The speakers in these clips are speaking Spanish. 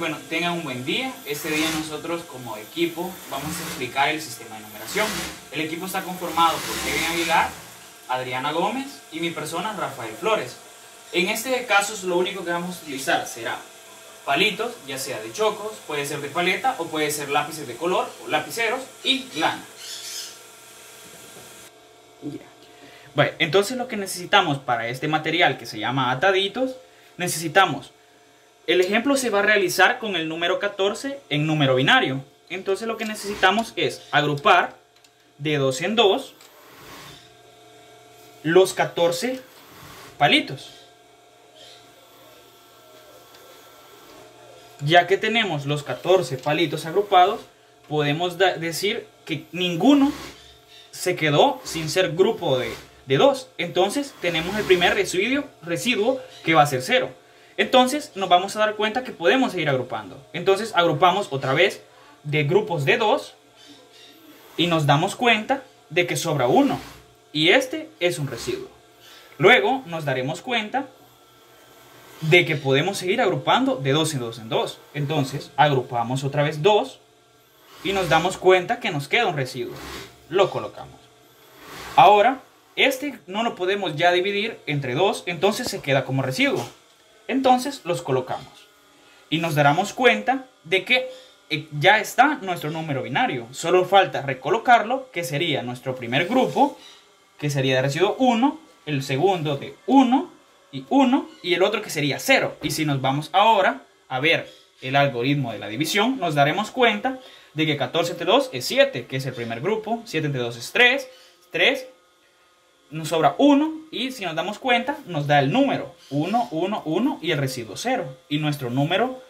Bueno, tengan un buen día. Este día nosotros como equipo vamos a explicar el sistema de numeración. El equipo está conformado por Kevin Aguilar, Adriana Gómez y mi persona Rafael Flores. En este caso lo único que vamos a utilizar será palitos, ya sea de chocos, puede ser de paleta o puede ser lápices de color o lapiceros y lana. Bueno, entonces lo que necesitamos para este material que se llama ataditos, necesitamos, el ejemplo se va a realizar con el número 14 en número binario. Entonces lo que necesitamos es agrupar de dos en dos los 14 palitos. Ya que tenemos los 14 palitos agrupados, podemos decir que ninguno se quedó sin ser grupo de, de dos. Entonces tenemos el primer residuo, residuo que va a ser cero. Entonces nos vamos a dar cuenta que podemos seguir agrupando. Entonces agrupamos otra vez de grupos de dos y nos damos cuenta de que sobra uno. Y este es un residuo. Luego nos daremos cuenta de que podemos seguir agrupando de dos en dos en dos. Entonces agrupamos otra vez dos y nos damos cuenta que nos queda un residuo. Lo colocamos. Ahora, este no lo podemos ya dividir entre dos, entonces se queda como residuo. Entonces los colocamos. Y nos daremos cuenta de que eh, ya está nuestro número binario. Solo falta recolocarlo, que sería nuestro primer grupo, que sería de residuo 1, el segundo de 1 y 1, y el otro que sería 0. Y si nos vamos ahora a ver el algoritmo de la división, nos daremos cuenta de que 14 entre 2 es 7, que es el primer grupo, 7 entre 2 es 3, 3, nos sobra 1 y si nos damos cuenta nos da el número 1, 1, 1 y el residuo 0. Y nuestro número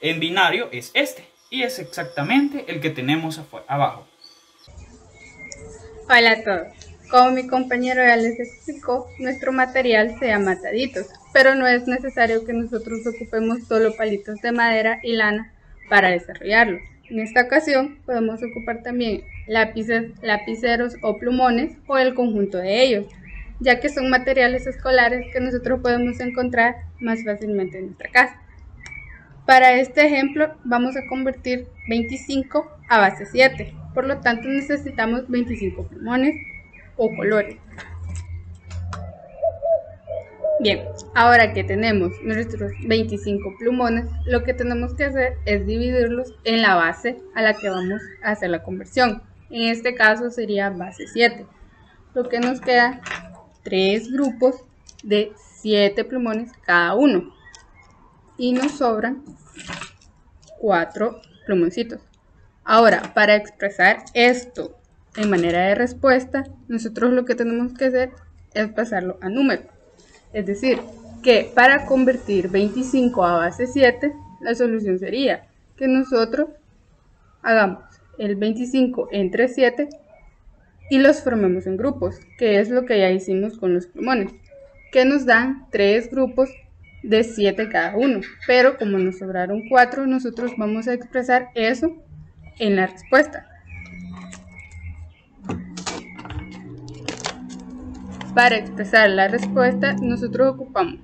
en binario es este y es exactamente el que tenemos abajo. Hola a todos. Como mi compañero ya les explicó, nuestro material se llama ataditos, pero no es necesario que nosotros ocupemos solo palitos de madera y lana para desarrollarlo. En esta ocasión podemos ocupar también lápices, lapiceros o plumones o el conjunto de ellos, ya que son materiales escolares que nosotros podemos encontrar más fácilmente en nuestra casa. Para este ejemplo vamos a convertir 25 a base 7, por lo tanto necesitamos 25 plumones o colores. Bien, ahora que tenemos nuestros 25 plumones, lo que tenemos que hacer es dividirlos en la base a la que vamos a hacer la conversión. En este caso sería base 7. Lo que nos queda tres grupos de 7 plumones cada uno. Y nos sobran 4 plumoncitos. Ahora, para expresar esto en manera de respuesta, nosotros lo que tenemos que hacer es pasarlo a número. Es decir, que para convertir 25 a base 7, la solución sería que nosotros hagamos el 25 entre 7 y los formemos en grupos, que es lo que ya hicimos con los plumones, que nos dan tres grupos de 7 cada uno, pero como nos sobraron 4, nosotros vamos a expresar eso en la respuesta. Para expresar la respuesta, nosotros ocupamos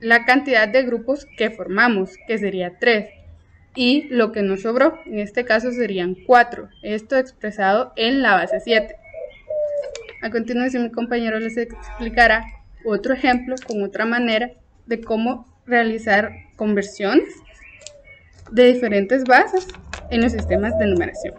la cantidad de grupos que formamos, que sería 3, y lo que nos sobró, en este caso serían 4, esto expresado en la base 7. A continuación mi compañero les explicará otro ejemplo con otra manera de cómo realizar conversiones de diferentes bases en los sistemas de numeración.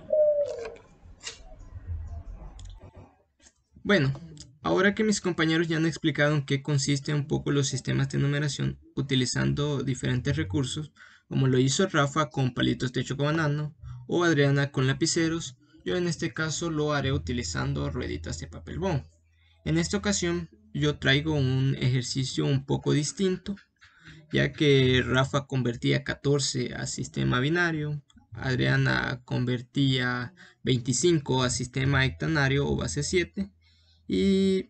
Bueno, ahora que mis compañeros ya han explicado en qué consisten un poco los sistemas de numeración utilizando diferentes recursos, como lo hizo Rafa con palitos de chocobanano o Adriana con lapiceros, yo en este caso lo haré utilizando rueditas de papel bond. En esta ocasión yo traigo un ejercicio un poco distinto, ya que Rafa convertía 14 a sistema binario, Adriana convertía 25 a sistema hectanario o base 7 y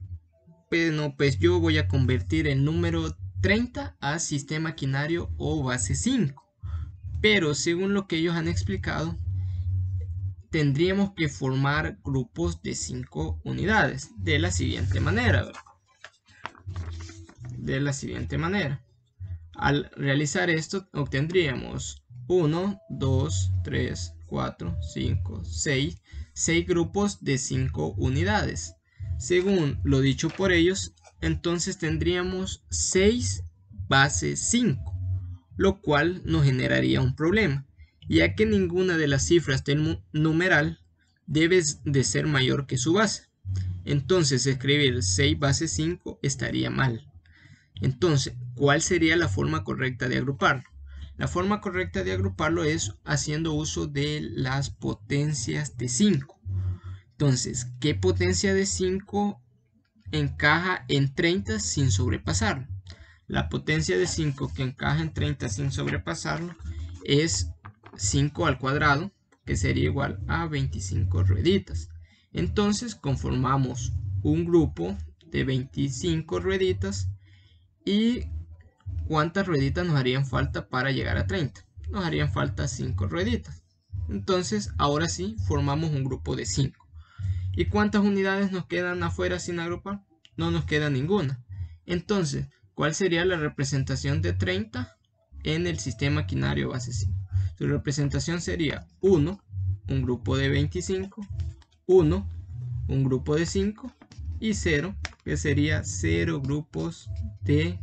bueno, pues yo voy a convertir el número 30 a sistema quinario o base 5. Pero según lo que ellos han explicado, tendríamos que formar grupos de 5 unidades de la siguiente manera. De la siguiente manera. Al realizar esto obtendríamos 1, 2, 3, 4, 5, 6, 6 grupos de 5 unidades. Según lo dicho por ellos, entonces tendríamos 6 base 5, lo cual nos generaría un problema, ya que ninguna de las cifras del numeral debe de ser mayor que su base. Entonces escribir 6 base 5 estaría mal. Entonces, ¿cuál sería la forma correcta de agruparlo? La forma correcta de agruparlo es haciendo uso de las potencias de 5. Entonces, ¿qué potencia de 5 encaja en 30 sin sobrepasarlo? La potencia de 5 que encaja en 30 sin sobrepasarlo es 5 al cuadrado, que sería igual a 25 rueditas. Entonces conformamos un grupo de 25 rueditas y ¿cuántas rueditas nos harían falta para llegar a 30? Nos harían falta 5 rueditas. Entonces ahora sí formamos un grupo de 5. ¿Y cuántas unidades nos quedan afuera sin agrupar? No nos queda ninguna. Entonces, ¿cuál sería la representación de 30 en el sistema quinario base 5? Su representación sería 1, un grupo de 25, 1, un grupo de 5 y 0, que sería 0 grupos de,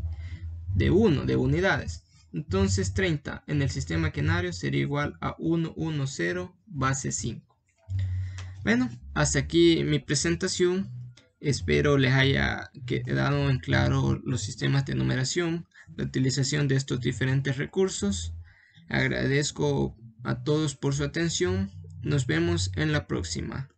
de 1, de unidades. Entonces 30 en el sistema quinario sería igual a 1, 1, 0, base 5. Bueno, hasta aquí mi presentación. Espero les haya quedado en claro los sistemas de numeración, la utilización de estos diferentes recursos. Agradezco a todos por su atención. Nos vemos en la próxima.